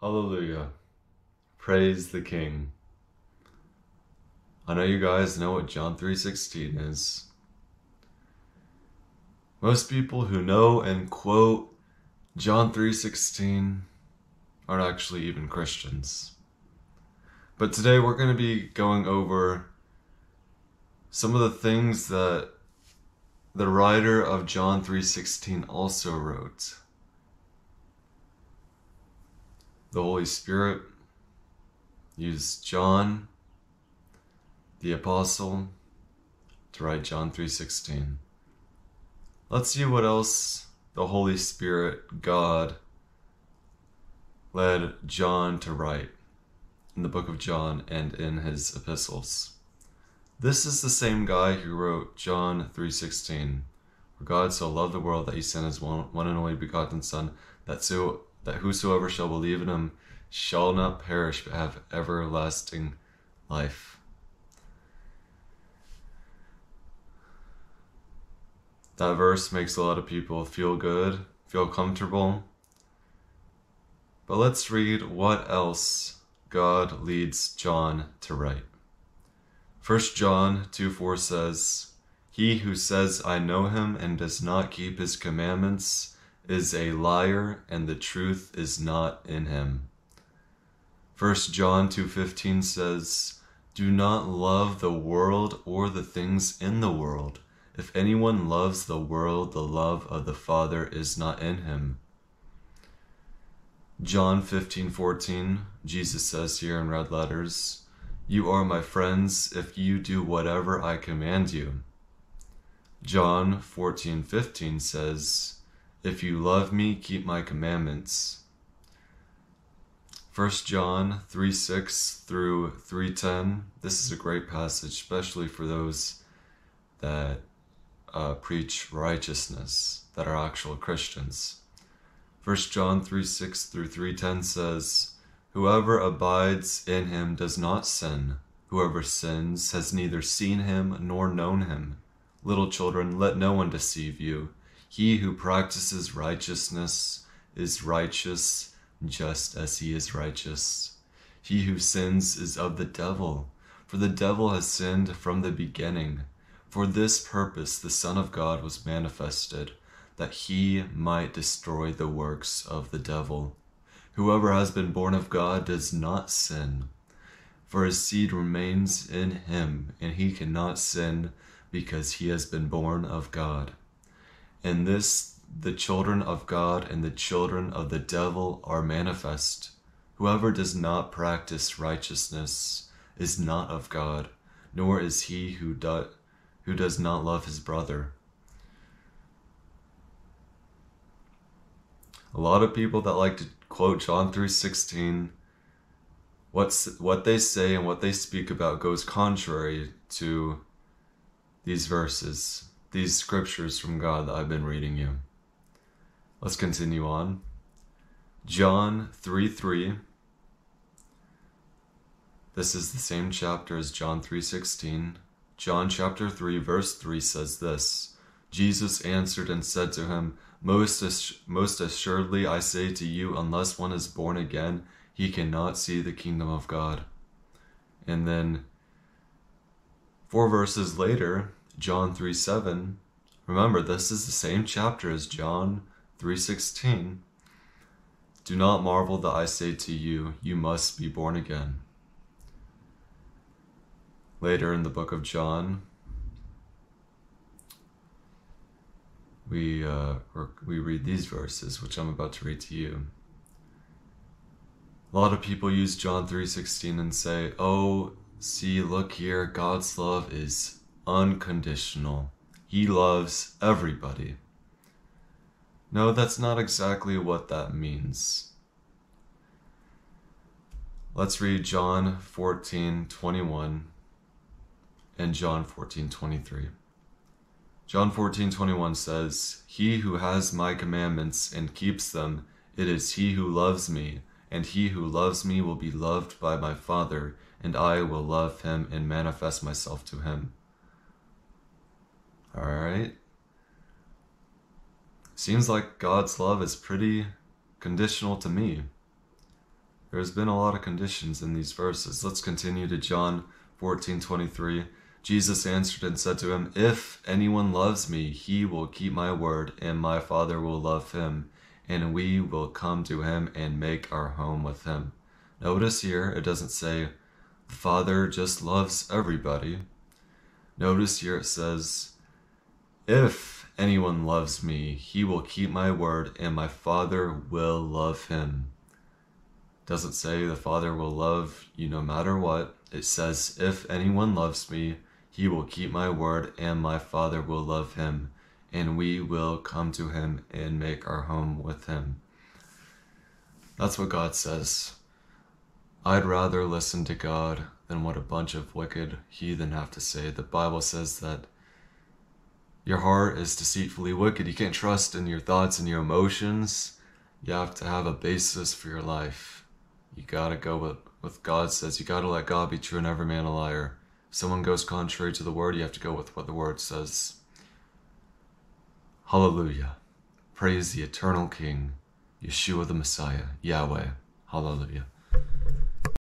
Hallelujah. Praise the King. I know you guys know what John 3:16 is. Most people who know and quote John 3:16 aren't actually even Christians. But today we're going to be going over some of the things that the writer of John 3:16 also wrote. The Holy Spirit used John the apostle to write John 3:16. Let's see what else the Holy Spirit God led John to write in the book of John and in his epistles. This is the same guy who wrote John 3:16. For God so loved the world that he sent his one, one and only begotten son that so that whosoever shall believe in him shall not perish but have everlasting life. That verse makes a lot of people feel good, feel comfortable. But let's read what else God leads John to write. 1 John 2 4 says, He who says, I know him, and does not keep his commandments, is a liar, and the truth is not in him. 1 John 2:15 says, "Do not love the world or the things in the world. If anyone loves the world, the love of the Father is not in him." John 15:14, Jesus says here in red letters, "You are my friends if you do whatever I command you." John 14:15 says, "If you love me, keep my commandments." 1 John 3 6 through 310. This is a great passage, especially for those that uh, preach righteousness, that are actual Christians. 1 John 3 6 through 310 says, Whoever abides in him does not sin. Whoever sins has neither seen him nor known him. Little children, let no one deceive you. He who practices righteousness is righteous just as he is righteous. He who sins is of the devil, for the devil has sinned from the beginning. For this purpose the Son of God was manifested, that he might destroy the works of the devil. Whoever has been born of God does not sin, for his seed remains in him, and he cannot sin because he has been born of God. And this the children of God and the children of the devil are manifest. Whoever does not practice righteousness is not of God, nor is he who, do, who does not love his brother. A lot of people that like to quote John 3:16 what's what they say and what they speak about goes contrary to these verses, these scriptures from God that I've been reading you. Let's continue on. John 3 3. This is the same chapter as John 3:16. John chapter 3 verse 3 says this. Jesus answered and said to him, most, most assuredly I say to you, unless one is born again, he cannot see the kingdom of God. And then four verses later, John 3 7. Remember, this is the same chapter as John 3:16 Do not marvel that I say to you you must be born again. Later in the book of John we uh, we read these verses which I'm about to read to you. A lot of people use John 3:16 and say, "Oh, see, look here, God's love is unconditional. He loves everybody." No, that's not exactly what that means. Let's read John 14 21 and John 14 23. John 14 21 says, He who has my commandments and keeps them, it is he who loves me, and he who loves me will be loved by my Father, and I will love him and manifest myself to him. All right. Seems like God's love is pretty conditional to me. There's been a lot of conditions in these verses. Let's continue to John 14 23. Jesus answered and said to him, If anyone loves me, he will keep my word, and my Father will love him, and we will come to him and make our home with him. Notice here, it doesn't say the Father just loves everybody. Notice here it says, If anyone loves me, he will keep my word, and my Father will love him. Doesn't say the Father will love you no matter what. It says, If anyone loves me, he will keep my word, and my Father will love him, and we will come to him and make our home with him. That's what God says. I'd rather listen to God than what a bunch of wicked heathen have to say. The Bible says that your heart is deceitfully wicked. You can't trust in your thoughts and your emotions. You have to have a basis for your life. You gotta go with what God says. You gotta let God be true and every man a liar. If someone goes contrary to the word, you have to go with what the word says. Hallelujah. Praise the eternal King, Yeshua the Messiah, Yahweh. Hallelujah.